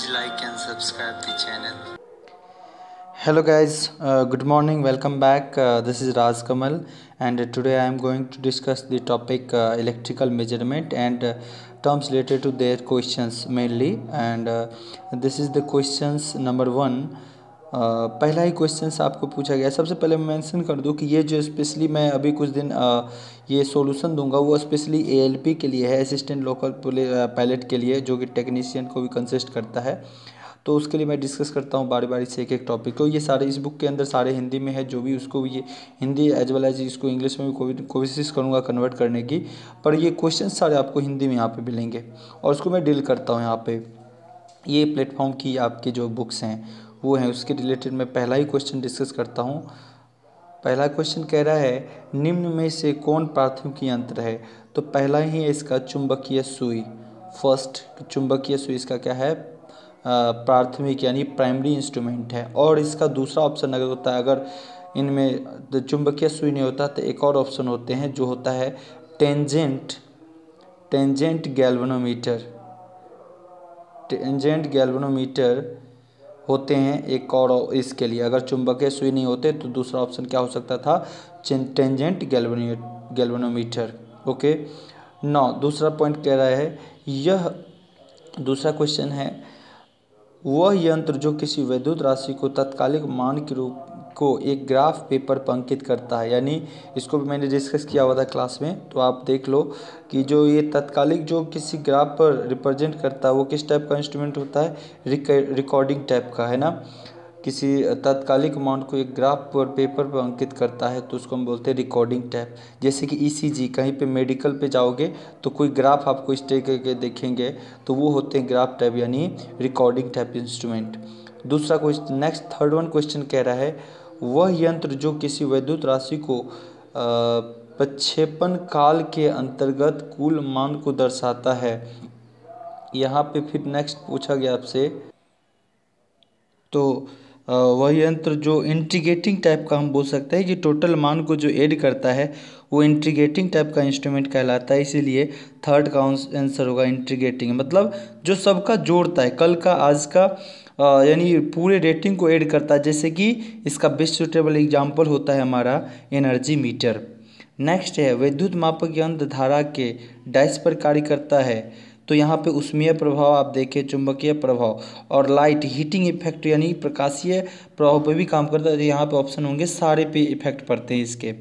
Please like and subscribe the channel. Hello guys, uh, good morning, welcome back. Uh, this is Raj Kamal and uh, today I am going to discuss the topic uh, electrical measurement and uh, terms related to their questions mainly and uh, this is the questions number one पहला ही question आपको पूछा गया। सबसे पहले मैं mention कर दूँ कि ये जो स्पेशली मैं अभी कुछ दिन ये सॉल्यूशन दूँगा, वो स्पेशली एएलपी के लिए है असिस्टेंट लोकल पायलट के लिए, जो कि टेक्नीशियन को भी कंसिस्ट करता है। तो उसके लिए मैं डिस्कस करता हूँ बारी बारी से एक एक टॉपिक को। ये सारे, इस बुक के अंदर सारे हिंदी में है, जो भी उसको ये हिंदी एज वेल एज इसको इंग्लिश में भी कोशिश करूँगा कन्वर्ट करने की। पर ये क्वेश्चन सारे आपको हिंदी में यहाँ पे मिलेंगे। और उसको मैं डील करता हूँ यहाँ पे। ये प्लेटफॉर्म की आपकी जो बुक्स हैं वो हैं, उसके रिलेटेड मैं पहला ही क्वेश्चन डिस्कस करता हूँ। पहला क्वेश्चन कह रहा है, निम्न में से कौन प्राथमिक यंत्र है? तो पहला ही है इसका चुंबकीय सुई। फ़र्स्ट चुंबकीय सुई इसका क्या है? प्राथमिक यानी प्राइमरी इंस्ट्रूमेंट है। और इसका दूसरा ऑप्शन अगर होता है, अगर इनमें चुंबकीय सुई नहीं होता तो एक और ऑप्शन होते हैं, जो होता है tangent tangent galvanometer tangent galvanometer होते हैं एक और इसके लिए। अगर चुंबकीय सुई नहीं होते तो दूसरा ऑप्शन क्या हो सकता था? Tangent galvanometer. ओके? नौ, दूसरा पॉइंट कह रहा है, यह दूसरा क्वेश्चन है। वह यंत्र जो किसी विद्युत राशि को तत्कालिक मान के रूप को एक ग्राफ पेपर पर अंकित करता है। यानी इसको भी मैंने डिस्कस किया हुआ था क्लास में तो आप देख लो कि जो ये तत्कालिक जो किसी ग्राफ पर रिप्रेजेंट करता है, वो किस टाइप का इंस्ट्रूमेंट होता है? रिकॉर्डिंग टाइप का, है ना? किसी तत्कालिक अमाउंट को एक ग्राफ पर पेपर पर अंकित करता है तो उसको हम बोलते हैं रिकॉर्डिंग टैप जैसे कि ईसीजी e कहीं पे मेडिकल पे जाओगे तो कोई ग्राफ आपको इस तरीके के देखेंगे तो वो होते हैं ग्राफ टैप यानी रिकॉर्डिंग टैप इंस्ट्रूमेंट दूसरा question next third one question कह रहा है वह यंत्र जो किसी वैद्युत राशि को प्रक्षेपण काल के अंतर्गत कुल मान को दर्शाता है। यहाँ पे फिर नेक्स्ट पूछा गया आपसे। तो वह यंत्र जो इंटीग्रेटिंग टाइप का हम बोल सकते हैं कि टोटल मान को जो ऐड करता है, वो इंटीग्रेटिंग टाइप का इंस्ट्रूमेंट कहलाता है। इसीलिए थर्ड का आंसर होगा इंटीग्रेटिंग मतलब जो सबका जोड़ता है, कल का, आज का यानी पूरे रेटिंग को ऐड करता है, जैसे कि इसका बेस्ट सुटेबल एग्ज़ाम्पल होता है हमारा एनर्जी मीटर नेक्स्ट है, विद्युत मापक यंत्र धारा के डाइस पर कार्य करता है। तो यहाँ पे उष्मीय प्रभाव आप देखें, चुंबकीय प्रभाव और लाइट हीटिंग इफ़ेक्ट यानी प्रकाशीय प्रभाव पर भी काम करता है। तो यहाँ पे ऑप्शन होंगे, सारे पे इफ़ेक्ट पड़ते हैं इसके।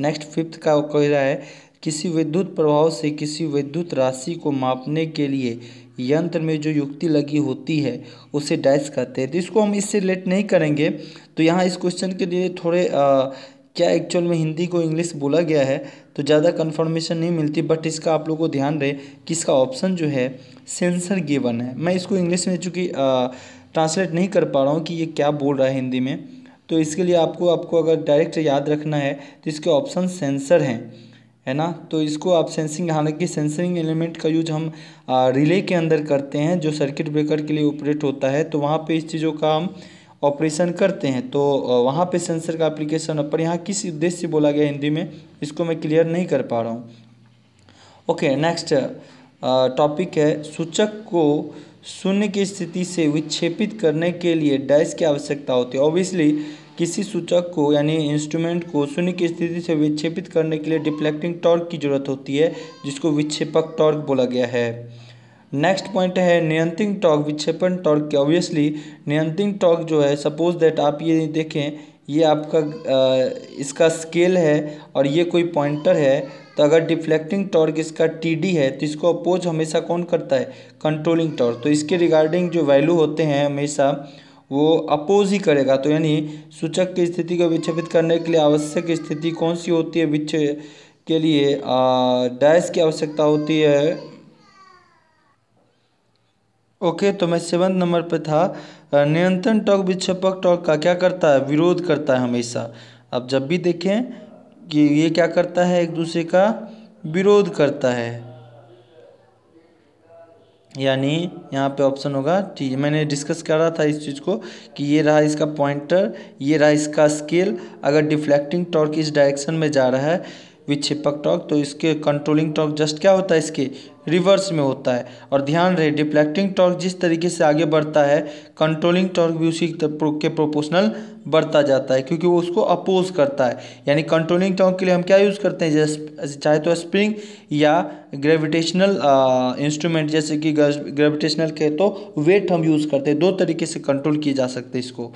नेक्स्ट फिफ्थ का कह रहा है, किसी विद्युत प्रभाव से किसी विद्युत राशि को मापने के लिए यंत्र में जो युक्ति लगी होती है उसे डैश कहते हैं। तो इसको हम इससे रिलेट नहीं करेंगे। तो यहाँ इस क्वेश्चन के लिए थोड़े आ, क्या एक्चुअल में हिंदी को इंग्लिश बोला गया है तो ज़्यादा कन्फर्मेशन नहीं मिलती बट इसका आप लोगों को ध्यान रहे कि इसका ऑप्शन जो है सेंसर गिवन है। मैं इसको इंग्लिश में चूँकि ट्रांसलेट नहीं कर पा रहा हूँ कि ये क्या बोल रहा है हिंदी में। तो इसके लिए आपको आपको अगर डायरेक्ट याद रखना है तो इसके ऑप्शन सेंसर हैं। है ना? तो इसको आप सेंसिंग हालाँकि सेंसरिंग एलिमेंट का यूज़ हम आ, रिले के अंदर करते हैं जो सर्किट ब्रेकर के लिए ऑपरेट होता है तो वहाँ पे इस चीज़ों का हम ऑपरेशन करते हैं। तो वहाँ पे सेंसर का एप्लीकेशन पर यहाँ किस उद्देश्य से बोला गया हिंदी में इसको मैं क्लियर नहीं कर पा रहा हूँ। ओके नेक्स्ट टॉपिक है सूचक को शून्य की स्थिति से विक्षेपित करने के लिए डैश की आवश्यकता होती है। ऑब्वियसली किसी सूचक को यानी इंस्ट्रूमेंट को शून्य की स्थिति से विक्षेपित करने के लिए डिफ्लेक्टिंग टॉर्क की ज़रूरत होती है जिसको विक्षेपक टॉर्क बोला गया है। नेक्स्ट पॉइंट है नियंत्रित टॉर्क विक्षेपण टॉर्क के। ऑब्वियसली नियंत्रित टॉर्क जो है सपोज़ दैट आप ये देखें ये आपका आ, इसका स्केल है और ये कोई पॉइंटर है तो अगर डिफ्लेक्टिंग टॉर्क इसका टी डी है तो इसको अपोज हमेशा कौन करता है? कंट्रोलिंग टॉर्क तो इसके रिगार्डिंग जो वैल्यू होते हैं हमेशा वो अपोज ही करेगा। तो यानी सूचक की स्थिति को विक्षेपित करने के लिए आवश्यक स्थिति कौन सी होती है? विच्छ के लिए डैश की आवश्यकता होती है। ओके तो मैं सेवन नंबर पे था। नियंत्रण टॉक विक्षेपक टॉक का क्या करता है? विरोध करता है हमेशा। अब जब भी देखें कि ये क्या करता है? एक दूसरे का विरोध करता है। यानी यहाँ पे ऑप्शन होगा ठीक मैंने डिस्कस करा था इस चीज़ को कि ये रहा इसका पॉइंटर ये रहा इसका स्केल अगर डिफ्लेक्टिंग टॉर्क इस डायरेक्शन में जा रहा है विक्षेपक टॉर्क तो इसके कंट्रोलिंग टॉर्क जस्ट क्या होता है? इसके रिवर्स में होता है। और ध्यान रहे डिफ्लेक्टिंग टॉर्क जिस तरीके से आगे बढ़ता है कंट्रोलिंग टॉर्क भी उसी के प्रोपोर्शनल बढ़ता जाता है, क्योंकि वो उसको अपोज करता है। यानी कंट्रोलिंग टॉर्क के लिए हम क्या यूज़ करते हैं? जैसे चाहे तो स्प्रिंग या ग्रेविटेशनल इंस्ट्रूमेंट जैसे कि ग्रेविटेशनल के तो वेट हम यूज़ करते हैं। दो तरीके से कंट्रोल किए जा सकते हैं इसको।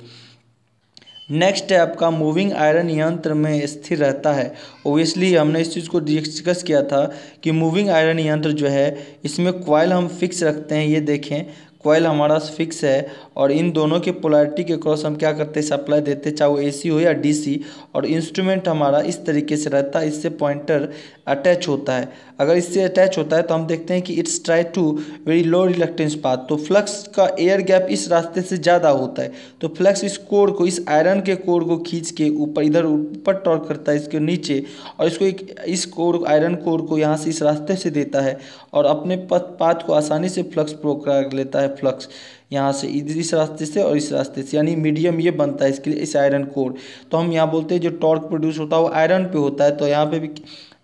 नेक्स्ट है आपका मूविंग आयरन यंत्र में स्थिर रहता है। ओबियसली हमने इस चीज़ को डिस्कस किया था कि मूविंग आयरन यंत्र जो है, इसमें क्वाइल हम फिक्स रखते हैं, ये देखें। क्वाइल हमारा फिक्स है और इन दोनों के पोलैरिटी के क्रॉस हम क्या करते हैं? सप्लाई देते चाहे वो एसी हो या डीसी और इंस्ट्रूमेंट हमारा इस तरीके से रहता है, इससे पॉइंटर अटैच होता है। अगर इससे अटैच होता है तो हम देखते हैं कि it's try to very low reluctance path तो फ्लक्स का एयर गैप इस रास्ते से ज़्यादा होता है। तो फ्लक्स इस कोर को, इस आयरन के कोर को खींच के ऊपर, इधर ऊपर टॉर्क करता है, इसके नीचे, और इसको एक, इस कोर आयरन कोर को यहाँ से इस रास्ते से देता है, और अपने पथ पाथ को आसानी से फ्लक्स प्रो कर लेता है फ्लक्स यहाँ से इस रास्ते से और इस रास्ते से, यानी मीडियम ये बनता है इसके लिए इस आयरन कोर तो हम यहाँ बोलते हैं जो टॉर्क प्रोड्यूस होता है वो आयरन पे होता है तो यहाँ पे भी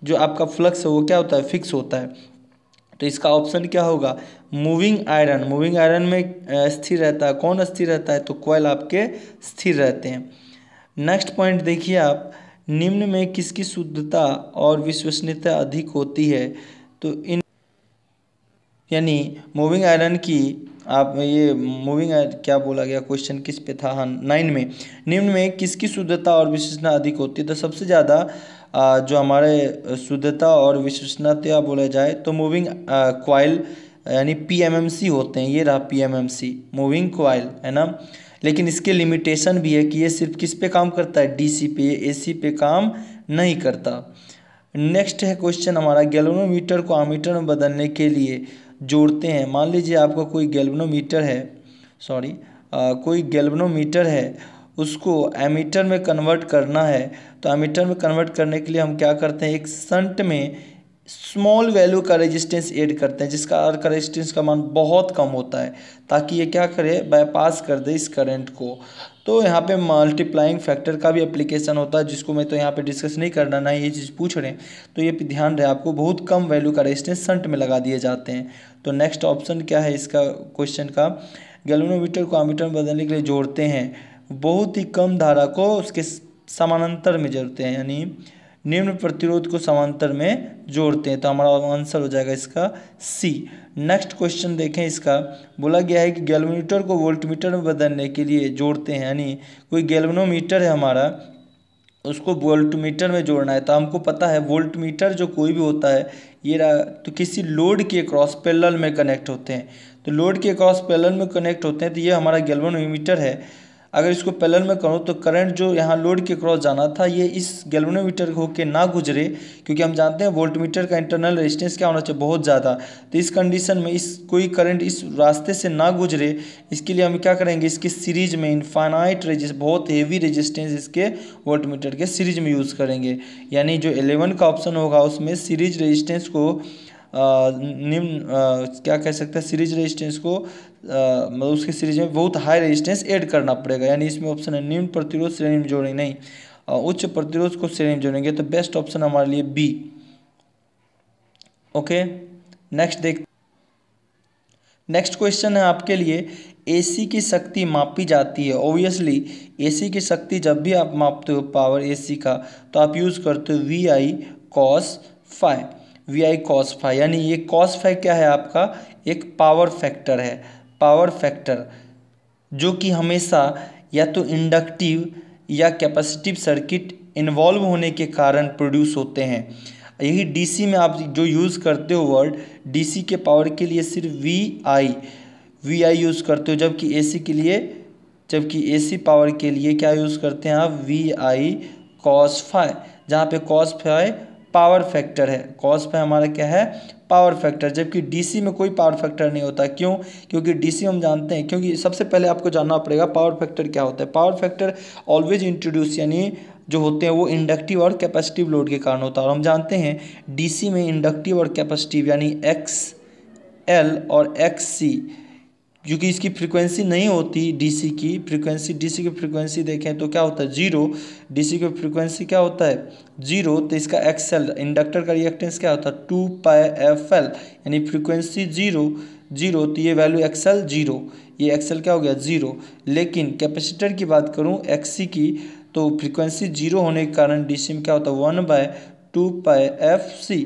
जो आपका फ्लक्स है वो क्या होता है? फिक्स होता है। तो इसका ऑप्शन क्या होगा? मूविंग आयरन मूविंग आयरन में स्थिर रहता है। कौन स्थिर रहता है? तो कोयल आपके स्थिर रहते हैं। नेक्स्ट पॉइंट देखिए आप। निम्न में किसकी शुद्धता और विश्वसनीयता अधिक होती है? तो इन, यानी मूविंग आयरन की आप ये मूविंग क्या बोला गया क्वेश्चन किस पे था? हाँ नाइन में। निम्न में, किसकी शुद्धता और विशेषता अधिक होती है? तो सबसे ज़्यादा जो हमारे शुद्धता और विश्वसनीयता बोला जाए? तो मूविंग क्वाइल यानी पीएमएमसी होते हैं। ये रहा पीएमएमसी मूविंग क्वाइल है ना? लेकिन इसके लिमिटेशन भी है कि ये सिर्फ़ किस पे काम करता है? डीसी पे। एसी पे काम नहीं करता। नेक्स्ट है क्वेश्चन हमारा गैल्वेनोमीटर को आमीटर में बदलने के लिए। जोड़ते हैं। मान लीजिए आपका कोई गैल्वेनोमीटर है सॉरी कोई गैल्वेनोमीटर है, उसको एमीटर में कन्वर्ट करना है तो एमीटर में कन्वर्ट करने के लिए हम क्या करते हैं? एक संट में स्मॉल वैल्यू का रेजिस्टेंस ऐड करते हैं, जिसका अर्थ का रेजिस्टेंस का मान बहुत कम होता है, ताकि ये क्या करे? बाईपास कर दे इस करंट को। तो यहाँ पे मल्टीप्लाइंग फैक्टर का भी एप्लीकेशन होता है, जिसको मैं तो यहाँ पे डिस्कस नहीं करना, ना ये चीज़ पूछ रहे हैं। तो ये ध्यान रहे, आपको बहुत कम वैल्यू का रेजिस्टेंस संट में लगा दिए जाते हैं। तो नेक्स्ट ऑप्शन क्या है इसका क्वेश्चन का? गैल्वेनोमीटर को आमीटर में बदलने के लिए जोड़ते हैं। बहुत ही कम धारा को उसके समानांतर में जोड़ते हैं, यानी निम्न प्रतिरोध को समांतर में जोड़ते हैं। तो हमारा आंसर हो जाएगा इसका सी नेक्स्ट क्वेश्चन देखें इसका। बोला गया है कि गैल्वेनोमीटर को वोल्टमीटर में बदलने के लिए जोड़ते हैं, यानी कोई गैल्वेनोमीटर है हमारा, उसको वोल्टमीटर में जोड़ना है। तो हमको पता है वोल्टमीटर जो कोई भी होता है, ये तो किसी लोड के क्रॉस पैरेलल में कनेक्ट होते हैं। तो लोड के क्रॉस पैरेलल में कनेक्ट होते हैं तो ये हमारा गैल्वेनोमीटर है। अगर इसको पैरेलल में करूँ तो करंट जो यहाँ लोड के क्रॉस जाना था, ये इस गैल्वेनोमीटर होके ना गुजरे, क्योंकि हम जानते हैं वोल्टमीटर का इंटरनल रेजिस्टेंस क्या होना चाहिए? बहुत ज़्यादा। तो इस कंडीशन में इस, कोई करंट इस रास्ते से ना गुजरे, इसके लिए हम क्या करेंगे? इसकी सीरीज़ में इनफाइनाइट रेजिस्ट बहुत हेवी रेजिस्टेंस इसके वोल्टमीटर के सीरीज़ में यूज़ करेंगे। यानी जो एलेवन का ऑप्शन होगा, उसमें सीरीज़ रेजिस्टेंस को निम्न क्या कह सकते हैं? सीरीज़ रेजिस्टेंस को मतलब उसकी सीरीज़ में बहुत हाई रेजिस्टेंस ऐड करना पड़ेगा। यानी इसमें ऑप्शन है निम्न प्रतिरोध श्रेणी में जोड़ेंगे नहीं उच्च प्रतिरोध को श्रेणी में जोड़ेंगे तो बेस्ट ऑप्शन हमारे लिए बी ओके नेक्स्ट देख नेक्स्ट क्वेश्चन है आपके लिए एसी की शक्ति मापी जाती है। ओबियसली एसी की शक्ति जब भी आप मापते हो पावर एसी का तो आप यूज़ करते हो V I cos phi V I cos phi यानी ये कॉस फाइव क्या है आपका? एक पावर फैक्टर है। पावर फैक्टर, जो कि हमेशा या तो इंडक्टिव या कैपेसिटिव सर्किट इन्वॉल्व होने के कारण प्रोड्यूस होते हैं। यही डीसी में आप जो यूज़ करते हो वर्ड डीसी के पावर के लिए सिर्फ़ V I V I use करते हो, जबकि एसी के लिए, जबकि एसी पावर के लिए क्या यूज़ करते हैं आप? वी आई कॉस फाइव जहाँ पे कॉस फाइव पावर फैक्टर है। कॉस पे हमारा क्या है? पावर फैक्टर जबकि डीसी में कोई पावर फैक्टर नहीं होता। क्यों? क्योंकि डीसी हम जानते हैं, क्योंकि सबसे पहले आपको जानना पड़ेगा पावर फैक्टर क्या होता है। पावर फैक्टर ऑलवेज इंट्रोड्यूस यानी जो होते हैं वो इंडक्टिव और कैपेसिटिव लोड के कारण होता है। और हम जानते हैं डीसी में इंडक्टिव और कैपेसिटिव यानी एक्स एल और एक्स सी क्योंकि इसकी फ्रीक्वेंसी नहीं होती डीसी की फ्रीक्वेंसी डीसी की फ्रीक्वेंसी देखें तो क्या होता है? ज़ीरो डीसी की फ्रीक्वेंसी क्या होता है? ज़ीरो तो इसका एक्सएल इंडक्टर का रिएक्टेंस क्या होता है? टू पाई एफ़ एल यानी फ्रीक्वेंसी ज़ीरो ज़ीरो तो ये वैल्यू एक्सएल ज़ीरो ये एक्सएल क्या हो गया? ज़ीरो लेकिन कैपेसिटर की बात करूँ एक्सी की तो फ्रीक्वेंसी ज़ीरो होने के कारण डीसी में क्या होता है? One by two pi F C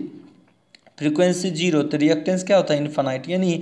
frequency zero तो रिएक्टेंस क्या होता है? इन्फानाइट यानी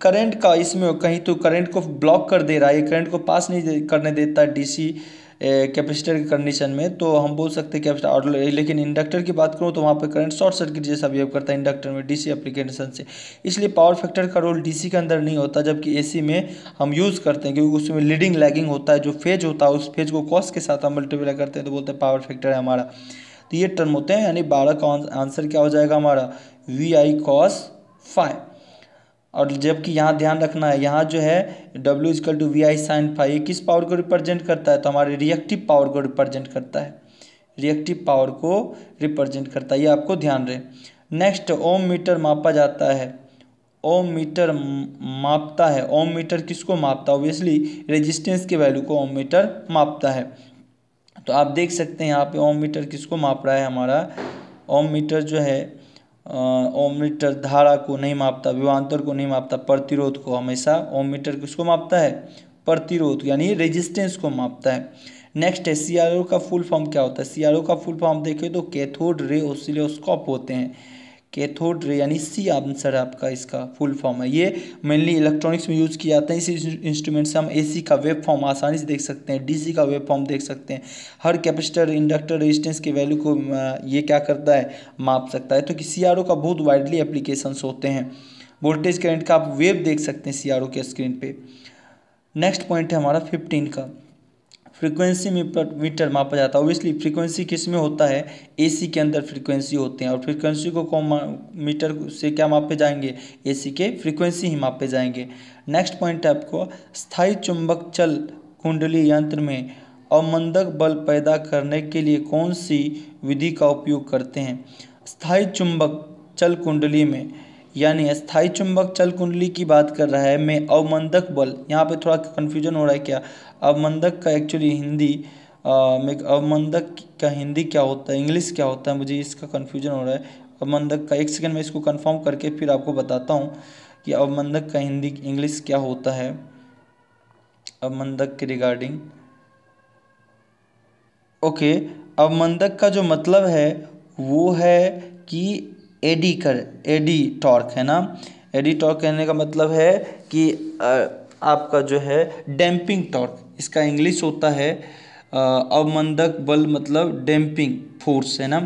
करंट का इसमें कहीं तो करंट को ब्लॉक कर दे रहा है करंट को पास नहीं करने देता डीसी कैपेसिटर की कंडीशन में तो हम बोल सकते हैं कैपेसिटर और लेकिन इंडक्टर की बात करूँ तो वहाँ पर करंट शॉर्ट सर्किट जैसा बिहेव करता है इंडक्टर में डीसी एप्लीकेशन से। इसलिए पावर फैक्टर का रोल डीसी के अंदर नहीं होता, जबकि एसी में हम यूज़ करते हैं, क्योंकि उसमें लीडिंग लैगिंग होता है, जो फ़ेज़ होता है, उस फ़ेज़ को कॉस के साथ हम मल्टीप्लाई करते हैं तो बोलते हैं पावर फैक्टर है हमारा। तो ये टर्म होते हैं, यानी बारह का आंसर क्या हो जाएगा हमारा? वी आई कॉस फाइव और जबकि यहाँ ध्यान रखना है, यहाँ जो है W is equal to V I sine phi ये किस पावर को रिप्रेजेंट करता है? तो हमारे रिएक्टिव पावर को रिप्रेजेंट करता है। रिएक्टिव पावर को रिप्रेजेंट करता है, ये आपको ध्यान रहे। नेक्स्ट ओम मीटर मापा जाता है। ओम मीटर मापता है। ओम मीटर किसको मापता है? ओबियसली रेजिस्टेंस के वैल्यू को ओम मीटर मापता है। तो आप देख सकते हैं यहाँ पे ओम मीटर किसको माप रहा है हमारा? ओम मीटर जो है ओमीटर धारा को नहीं मापता विवांतर को नहीं मापता, प्रतिरोध को हमेशा ओमीटर किसको मापता है? प्रतिरोध, यानी रेजिस्टेंस को मापता है। नेक्स्ट है सी का फुल फॉर्म क्या होता है? सीआरओ का फुल फॉर्म देखें तो कैथोड रे ओसिलोस्कोप होते हैं। कैथोड रे यानी सी आंसर आपका इसका, फुल फॉर्म है। ये मेनली इलेक्ट्रॉनिक्स में यूज़ किया जाता है। इसी इंस्ट्रूमेंट से हम एसी का वेब फॉर्म आसानी से देख सकते हैं डीसी का वेब फॉर्म देख सकते हैं। हर कैपेसिटर इंडक्टर रेजिस्टेंस के वैल्यू को ये क्या करता है? माप सकता है। तो कि सी का बहुत वाइडली एप्लीकेशंस होते हैं। वोल्टेज करंट का आप वेब देख सकते हैं सीआरओ के स्क्रीन पर नेक्स्ट पॉइंट है हमारा फिफ्टीन का। फ्रीक्वेंसी में मीटर मापा जाता है। ओबियसली फ्रीक्वेंसी किसमें होता है? एसी के अंदर फ्रीक्वेंसी होते हैं और फ्रीक्वेंसी को कौन मीटर से क्या मापे जाएँगे? एसी के फ्रीक्वेंसी ही मापे जाएँगे। नेक्स्ट पॉइंट है आपको, स्थायी चुंबक चल कुंडली यंत्र में अवमंदक बल पैदा करने के लिए कौन सी विधि का उपयोग करते हैं? स्थायी चुंबक चल कुंडली में यानी स्थायी चुंबक चल कुंडली की बात कर रहा है, मैं अवमंदक बल। यहाँ पे थोड़ा कन्फ्यूज़न हो रहा है क्या? अवमंदक का एक्चुअली हिंदी में अवमंदक का हिंदी क्या होता है? इंग्लिश क्या होता है? मुझे इसका कन्फ्यूज़न हो रहा है। अवमंदक का, एक सेकेंड में इसको कन्फर्म करके फिर आपको बताता हूँ कि अवमंदक का हिंदी इंग्लिश क्या होता है। अवमंदक के रिगार्डिंग ओके अवमंदक का जो मतलब है, वो है कि एडी कर एडी टॉर्क है ना? एडी टॉर्क कहने का मतलब है कि आपका जो है डैम्पिंग टॉर्क इसका इंग्लिश होता है अवमंदक बल मतलब डैम्पिंग फोर्स है ना?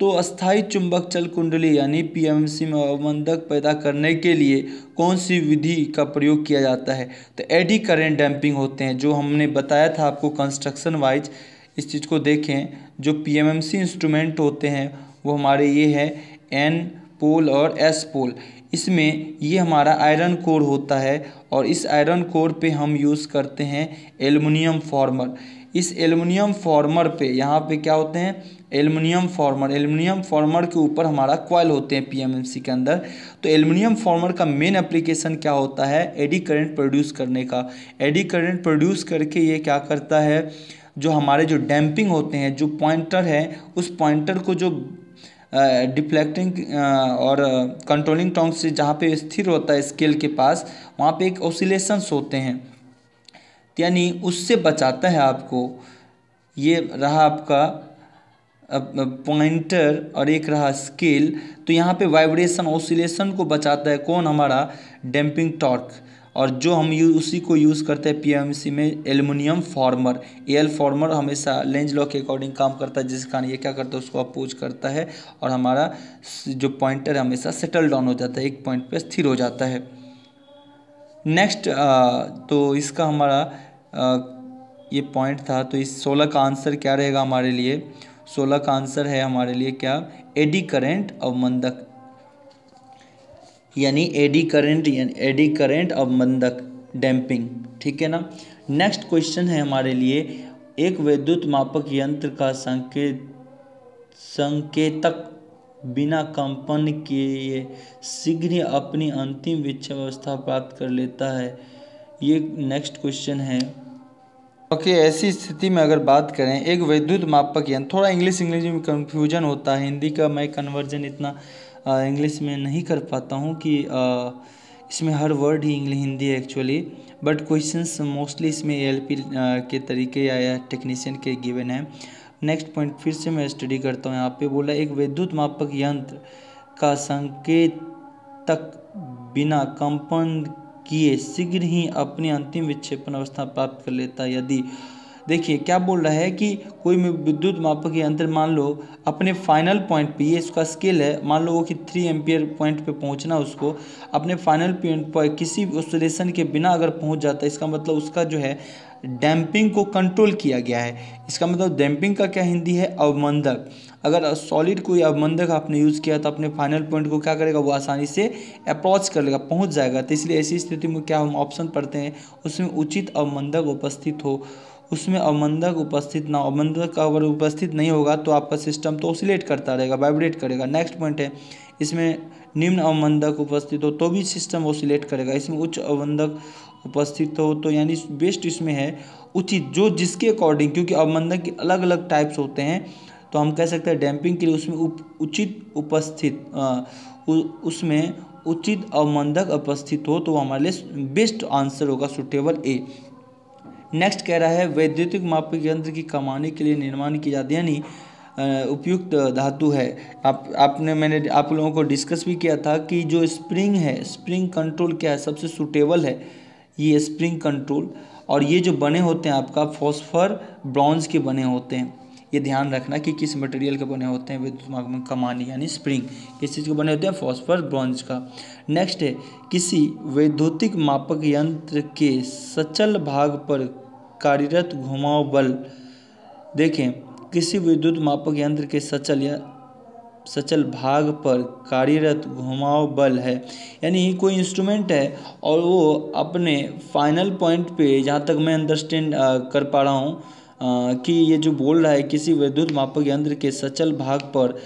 तो अस्थाई चुंबक चल कुंडली यानी पीएमसी में अवमंदक पैदा करने के लिए कौन सी विधि का प्रयोग किया जाता है? तो एडी करेंट डैम्पिंग होते हैं, जो हमने बताया था आपको कंस्ट्रक्शन वाइज इस चीज़ को देखें, जो पीएमएमसी इंस्ट्रूमेंट होते हैं, वो हमारे ये है एन पोल और एस पोल। इसमें ये हमारा आयरन कोर होता है और इस आयरन कोर पे हम यूज़ करते हैं एलुमिनियम फॉर्मर इस एलुमिनियम फॉर्मर पे यहाँ पे क्या होते हैं? एलुमिनियम फॉर्मर एलुमिनियम फॉर्मर के ऊपर हमारा कॉयल होते हैं पीएमएमसी के अंदर। तो एलुमिनियम फॉर्मर का मेन एप्लीकेशन क्या होता है? एडी करंट प्रोड्यूस करने का। एडी करंट प्रोड्यूस करके ये क्या करता है? जो हमारे जो डैम्पिंग होते हैं, जो पॉइंटर है, उस पॉइंटर को जो डिफ्लेक्टिंग और कंट्रोलिंग टोंग से जहाँ पे स्थिर होता है स्केल के पास, वहाँ पे एक ओसिलेशंस होते हैं। यानी उससे बचाता है आपको, ये रहा आपका पॉइंटर और एक रहा स्केल तो यहाँ पे वाइब्रेशन ओसिलेशन को बचाता है कौन? हमारा डैम्पिंग टॉर्क और जो हम यू उसी को यूज़ करते हैं पीएमसी में एलुमिनियम फॉर्मर। एल फॉर्मर हमेशा लेंज लॉ के अकॉर्डिंग काम करता है जिस कारण ये क्या करता है उसको अपोज करता है और हमारा जो पॉइंटर है हमेशा सेटल डाउन हो जाता है एक पॉइंट पे स्थिर हो जाता है। नेक्स्ट तो इसका हमारा आ, ये पॉइंट था तो इस सोलह का आंसर क्या रहेगा हमारे लिए? सोलह का आंसर है हमारे लिए क्या? एडी करेंट अवमंदक यानी एडी करेंट यानी एडी करेंट अवमंदक डैम्पिंग ठीक है ना? नेक्स्ट क्वेश्चन है हमारे लिए। एक विद्युत मापक यंत्र का संकेत संकेतक बिना कंपन के शीघ्र अपनी अंतिम विक्षेप अवस्था प्राप्त कर लेता है। ये नेक्स्ट क्वेश्चन है। ओके okay, ऐसी स्थिति में अगर बात करें एक विद्युत मापक यंत्र थोड़ा इंग्लिश इंग्लिश में कंफ्यूजन होता है हिंदी का मैं कन्वर्जन इतना इंग्लिश में नहीं कर पाता हूँ कि इसमें हर वर्ड ही इंग्लिश हिंदी है एक्चुअली बट क्वेश्चंस मोस्टली इसमें एएलपी के तरीके या, टेक्नीशियन के गिवन है। नेक्स्ट पॉइंट फिर से मैं स्टडी करता हूँ यहाँ पे बोला एक विद्युत मापक यंत्र का संकेत तक बिना कंपन किए शीघ्र ही अपनी अंतिम विक्षेपण अवस्था प्राप्त कर लेता यदि देखिए, क्या बोल रहा है कि कोई भी विद्युत मापक यंत्र मान लो, अपने फाइनल पॉइंट पे, ये इसका स्केल है, मान लो वो कि थ्री एम्पियर पॉइंट पे पहुँचना उसको, अपने फाइनल पॉइंट पर किसी ऑसोलेशन के बिना अगर पहुँच जाता है, इसका मतलब उसका जो है डैम्पिंग को कंट्रोल किया गया है। इसका मतलब डैम्पिंग का क्या हिंदी है? अवमंदक। अगर सॉलिड कोई अवमंदक आपने यूज़ किया तो अपने फाइनल पॉइंट को क्या करेगा? वो आसानी से अप्रोच कर लेगा, पहुँच जाएगा। तो इसलिए ऐसी स्थिति में क्या हम ऑप्शन पढ़ते हैं? उसमें उचित अवमंदक उपस्थित हो। उसमें अवमंदक उपस्थित ना अवमंदक अगर उपस्थित नहीं होगा तो आपका सिस्टम तो ऑसिलेट करता रहेगा वाइब्रेट करेगा। नेक्स्ट पॉइंट है इसमें निम्न अवमंदक उपस्थित हो तो भी सिस्टम ऑसिलेट करेगा। इसमें उच्च अवमंदक उपस्थित हो तो यानी बेस्ट इसमें है उचित जो जिसके अकॉर्डिंग क्योंकि अवमंदक के अलग अलग टाइप्स होते हैं तो हम कह सकते हैं डैम्पिंग के लिए उसमें उप, उचित उपस्थित उसमें उचित अवमंदक उपस्थित हो तो वो हमारे लिए बेस्ट आंसर होगा सुटेबल ए नेक्स्ट कह रहा है, वैद्युतिक मापक यंत्र की कमाने के लिए निर्माण की जाती यानी उपयुक्त धातु है। आप, आपने, मैंने आप लोगों को डिस्कस भी किया था कि जो स्प्रिंग है स्प्रिंग कंट्रोल क्या है? सबसे सुटेबल है ये स्प्रिंग कंट्रोल और ये जो बने होते हैं आपका फॉस्फर ब्रॉन्ज के बने होते हैं। ये ध्यान रखना कि किस मटेरियल के बने होते हैं विद्युत कमानी यानी स्प्रिंग किस चीज़ के बने होते हैं? फॉस्फर ब्रॉन्ज का। नेक्स्ट है, किसी वैद्युतिक मापक यंत्र के सचल भाग पर कार्यरत घुमाव बल। देखें, किसी विद्युत मापक यंत्र के सचल या सचल भाग पर कार्यरत घुमाव बल है। यानी कोई इंस्ट्रूमेंट है और वो अपने फाइनल पॉइंट पे, जहाँ तक मैं अंडरस्टैंड कर पा रहा हूँ कि ये जो बोल रहा है, किसी विद्युत मापक यंत्र के सचल भाग पर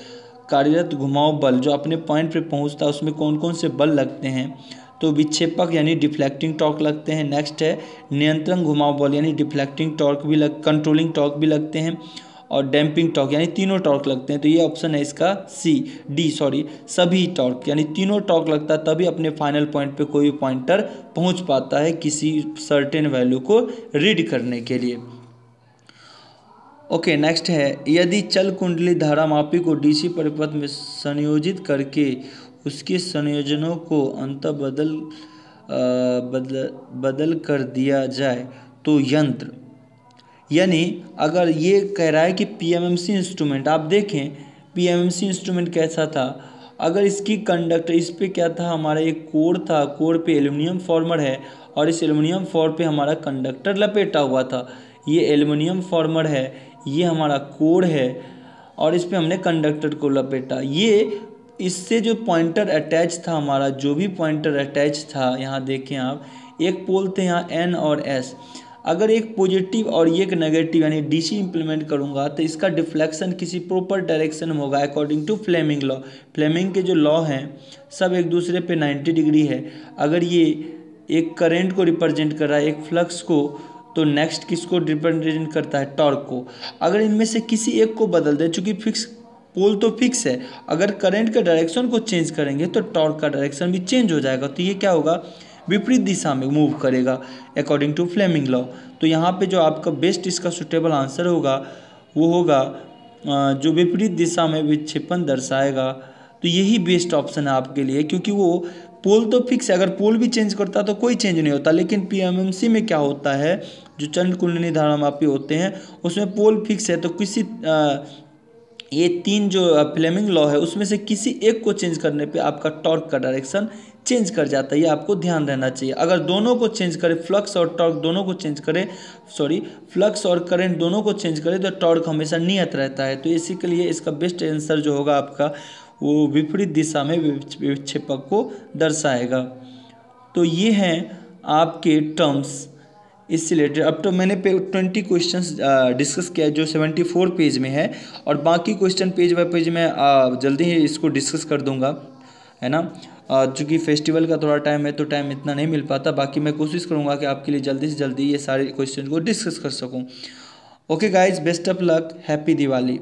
कार्यरत घुमाव बल जो अपने पॉइंट पे पहुँचता है, उसमें कौन कौन से बल लगते हैं? तो विक्षेपक यानी डिफ्लेक्टिंग टॉर्क लगते हैं। नेक्स्ट है, नियंत्रण घुमाव बल यानी डिफ्लेक्टिंग टॉर्क भी लग, कंट्रोलिंग टॉर्क भी लगते हैं और डैम्पिंग टॉर्क यानी तीनों टॉर्क लगते हैं। तो ये ऑप्शन है इसका सी डी सॉरी सभी टॉर्क, यानी तीनों टॉर्क लगता है, तभी अपने फाइनल पॉइंट पे कोई भी पॉइंटर पहुँच पाता है किसी सर्टेन वैल्यू को रीड करने के लिए। ओके नेक्स्ट है। यदि चल कुंडली धारा मापी को डीसी परिपथ में संयोजित करके उसके संयोजनों को अंत बदल बदल बदल कर दिया जाए तो यंत्र। यानी, अगर ये कह रहा है कि पीएमएमसी इंस्ट्रूमेंट आप देखें पीएमएमसी इंस्ट्रूमेंट कैसा था? अगर इसकी कंडक्टर इस पे क्या था? हमारा एक कोर था, कोर पे एल्युमिनियम फॉर्मर है, और इस एल्युमिनियम फॉर पे हमारा कंडक्टर लपेटा हुआ था। ये एल्युमिनियम फॉर्मर है ये हमारा कोड है और इस पर हमने कंडक्टर को लपेटा ये इससे जो पॉइंटर अटैच था हमारा, जो भी पॉइंटर अटैच था, यहाँ देखें आप, एक पोल थे यहाँ एन और एस अगर एक पॉजिटिव और एक नेगेटिव यानी डीसी इंप्लीमेंट करूँगा तो इसका डिफ्लेक्शन किसी प्रॉपर डायरेक्शन में होगा according to Fleming law Fleming के जो लॉ हैं, सब एक दूसरे पे 90 डिग्री है। अगर ये एक करेंट को रिप्रेजेंट कर रहा है, एक फ्लक्स को तो नेक्स्ट किसको रिप्रेजेंट करता है? टॉर्क को। अगर इनमें से किसी एक को बदल दे, चूँकि फिक्स पोल तो फिक्स है, अगर करंट के डायरेक्शन को चेंज करेंगे तो टॉर्क का डायरेक्शन भी चेंज हो जाएगा। तो ये क्या होगा? विपरीत दिशा में मूव करेगा अकॉर्डिंग टू फ्लेमिंग लॉ तो यहाँ पे जो आपका बेस्ट इसका सुटेबल आंसर होगा, वो होगा जो विपरीत दिशा में विक्षेपण दर्शाएगा। तो यही बेस्ट ऑप्शन है आपके लिए, क्योंकि वो पोल तो फिक्स है अगर पोल भी चेंज करता तो कोई चेंज नहीं होता लेकिन पीएमएमसी में क्या होता है जो चंड कुंडली धारामापी होते हैं उसमें पोल फिक्स है तो किसी आ, ये तीन जो फ्लेमिंग लॉ है उसमें से किसी एक को चेंज करने पे आपका टॉर्क का डायरेक्शन चेंज कर जाता है ये आपको ध्यान रहना चाहिए। अगर दोनों को चेंज करें फ्लक्स और टॉर्क दोनों को चेंज करें सॉरी फ्लक्स और करंट दोनों को चेंज करें तो टॉर्क हमेशा नियत रहता है। तो इसी के लिए इसका बेस्ट आंसर जो होगा आपका वो विपरीत दिशा में विक्षेपक को दर्शाएगा। तो ये हैं आपके टर्म्स इससे रिलेटेड अब तो मैंने पे ट्वेंटी क्वेश्चन डिस्कस किया जो सेवेंटी फोर पेज में है, और बाकी क्वेश्चन पेज बाय पेज में जल्दी ही इसको डिस्कस कर दूँगा, है ना? चूँकि फेस्टिवल का थोड़ा टाइम है तो टाइम इतना नहीं मिल पाता। बाकी मैं कोशिश करूँगा कि आपके लिए जल्दी से जल्दी ये सारे क्वेश्चन को डिस्कस कर सकूँ। Okay guys best of luck happy Diwali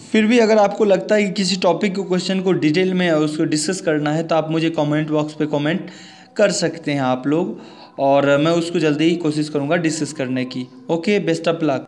फिर भी अगर आपको लगता है कि किसी टॉपिक को क्वेश्चन को डिटेल में उसको डिस्कस करना है तो आप मुझे कमेंट बॉक्स पे कमेंट कर सकते हैं आप लोग। और मैं उसको जल्दी ही कोशिश करूँगा डिस्कस करने की। Okay best of luck